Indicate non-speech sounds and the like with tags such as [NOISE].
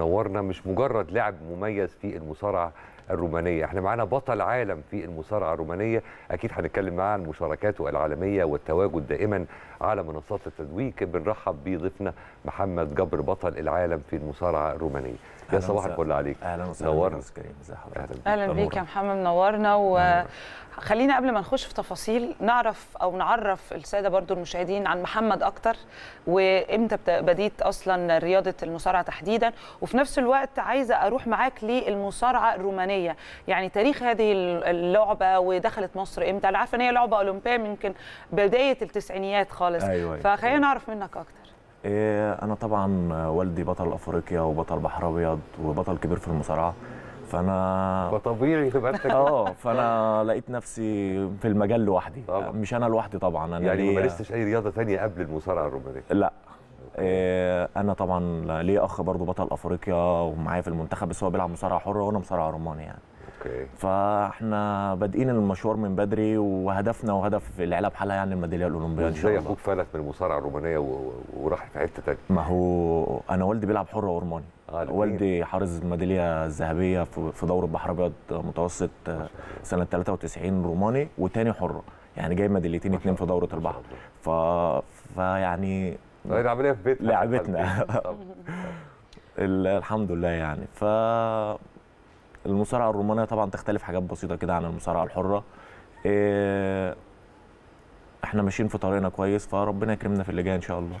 نورنا مش مجرد لاعب مميز في المصارعة الرومانية. إحنا معانا بطل عالم في المصارعة الرومانية. أكيد هنتكلم معاه عن مشاركاته العالمية والتواجد دائما على منصات التتويج بنرحب بضيفنا محمد جبر بطل العالم في المصارعة الرومانية. يا صباح. الفل عليك. أهلا وسهلا. نورنا. أهلا بيك. يا محمد. منورنا وخلينا قبل ما نخش في تفاصيل نعرف أو نعرف السادة برضو المشاهدين عن محمد أكتر. وإمتى بديت أصلا رياضة المصارعة تحديدا. وفي نفس الوقت عايزة أروح معاك للمصارعة الرومانية. يعني تاريخ هذه اللعبة ودخلت مصر إمتى؟ أنا عارفه ان هي لعبة أولمبية يمكن بداية التسعينيات خالص. أيوة، أيوة. فخلينا نعرف منك أكتر. إيه أنا طبعا والدي بطل أفريقيا وبطل بحر أبيض وبطل كبير في المصارعة. فأنا فطبيعي تبقى أنت آه فأنا لقيت نفسي في المجال لوحدي. طبعاً. مش أنا لوحدي طبعا أنا يعني ما مارستش أي رياضة ثانية قبل المصارعة الرومانية؟ لا. أنا طبعا ليا أخ برضو بطل أفريقيا ومعايا في المنتخب بس هو بيلعب مصارعه حره وأنا مصارعه روماني يعني. okay. فإحنا بادئين المشوار من بدري وهدفنا وهدف العيله بحالها يعني الميدالية الأولمبية إن شاء الله. أخوك فلت من المصارعة الرومانية وراح في حتة ثانية ما هو أنا والدي بيلعب حر وروماني. آه،. والدي حائز الميدالية الذهبية في في دورة بحر أبيض متوسط سنة 93 روماني وتاني حره يعني جايب ميداليتين اتنين في دورة البحر. ف فيعني طيب العملية في بيتنا؟ لعبتنا. [LAUGHS] ال- الحمد لله يعني. ف المصارعة الرومانية طبعا تختلف حاجات بسيطة كده عن المصارعة الحرة. إيه، إحنا ماشيين في طريقنا كويس فربنا يكرمنا في اللي جاي إن شاء الله.